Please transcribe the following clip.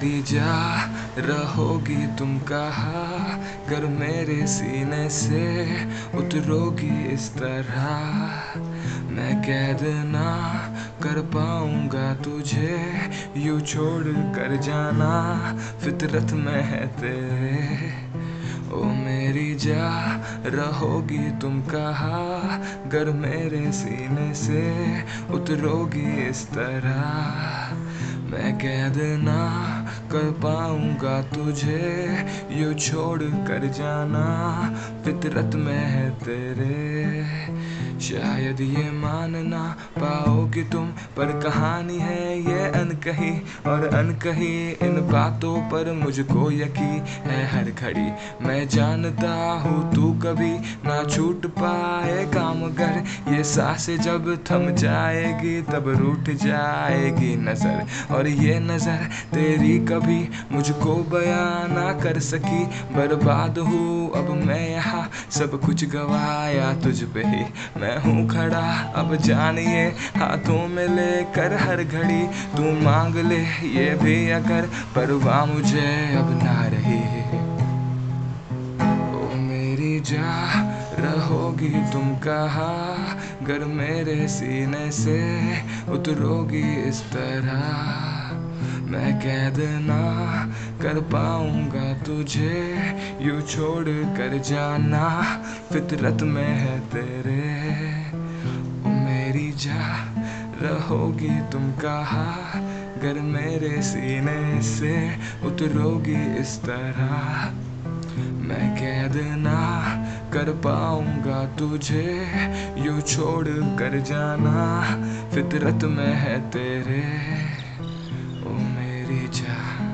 मेरी जा रहोगी तुम कहा कर मेरे सीने से उतरोगी इस तरह। मैं कैद ना कर पाऊँगा तुझे, यू छोड़ कर जाना फितरत में है तेरे। ओ मेरी जा रहोगी तुम कहा गर मेरे सीने से उतरोगी इस तरह। मैं कैद ना कर पाऊँगा तुझे यू छोड़ कर जाना फितरत में है तेरे। शायद ये मान ना पाओगे तुम पर कहानी है ये अनकही, और अनकही इन बातों पर मुझको यकीन है हर घड़ी। मैं जानता हूँ तू कभी ना छूट पाए काम कर ये साँसें जब थम जाएगी तब रूठ जाएगी नज़र, और ये नज़र तेरी कभी मुझको बयान ना कर सकी। बर्बाद हूँ अब मैं यहाँ, सब कुछ गवाया तुझ पे ही। मैं हूँ खड़ा। अब जानिए, हाथों में लेकर हर घड़ी तू मांग ले। ये भी अगर परवाह मुझे अब ना रही। ओ मेरी जा, रहोगी तुम कहा? गर मेरे सीने से उतरोगी इस तरह। मैं कैद ना कर पाऊँगा तुझे, यू छोड़ कर जाना फितरत में है तेरे। जा रहोगी तुम कहा? गर मेरे सीने से उतरोगी इस तरह। मैं कैद ना कर पाऊँगा तुझे, यू छोड़ कर जाना फितरत में है तेरे। ओ मेरी जान।